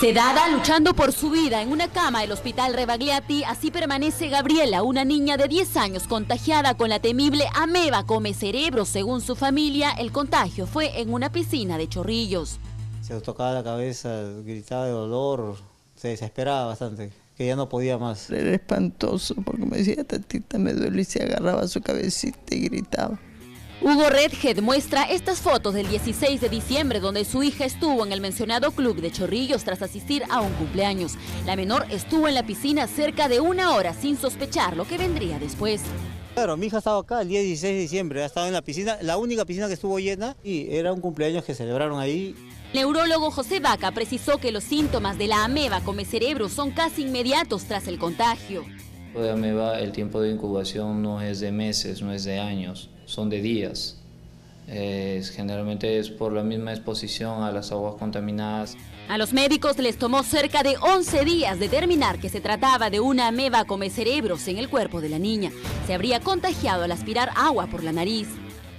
Sedada, luchando por su vida en una cama del hospital Rebagliati, así permanece Gabriela, una niña de 10 años contagiada con la temible ameba come cerebro. Según su familia, el contagio fue en una piscina de chorrillos. Se tocaba la cabeza, gritaba de dolor, se desesperaba bastante, que ya no podía más. Era espantoso porque me decía, tatita, me duele y se agarraba su cabecita y gritaba. Hugo Redhead muestra estas fotos del 16 de diciembre donde su hija estuvo en el mencionado club de Chorrillos tras asistir a un cumpleaños. La menor estuvo en la piscina cerca de una hora sin sospechar lo que vendría después. Claro, mi hija estaba acá el día 16 de diciembre, ha estado en la piscina, la única piscina que estuvo llena y era un cumpleaños que celebraron ahí. Neurólogo José Vaca precisó que los síntomas de la ameba come cerebro son casi inmediatos tras el contagio. De ameba el tiempo de incubación no es de meses, no es de años, son de días. generalmente es por la misma exposición a las aguas contaminadas. A los médicos les tomó cerca de 11 días determinar que se trataba de una ameba come cerebros en el cuerpo de la niña. Se habría contagiado al aspirar agua por la nariz.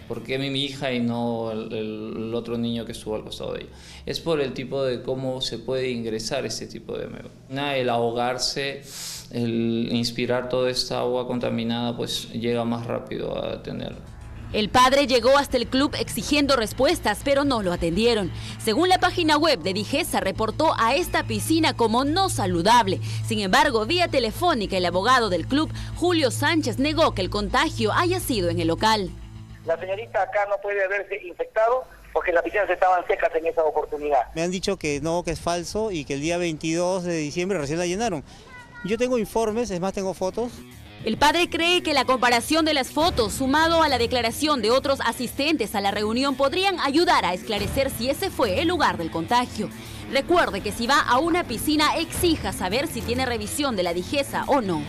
¿Por qué mi hija y no el, otro niño que estuvo al costado de ella? Es por el tipo de cómo se puede ingresar este tipo de ameba. El ahogarse, el inspirar toda esta agua contaminada, pues llega más rápido a tenerlo. El padre llegó hasta el club exigiendo respuestas, pero no lo atendieron. Según la página web de Digesa, reportó a esta piscina como no saludable. Sin embargo, vía telefónica, el abogado del club, Julio Sánchez, negó que el contagio haya sido en el local. La señorita acá no puede haberse infectado porque las piscinas estaban secas en esa oportunidad. Me han dicho que no, que es falso y que el día 22 de diciembre recién la llenaron. Yo tengo informes, es más, tengo fotos. El padre cree que la comparación de las fotos, sumado a la declaración de otros asistentes a la reunión, podrían ayudar a esclarecer si ese fue el lugar del contagio. Recuerde que si va a una piscina, exija saber si tiene revisión de la digesa o no.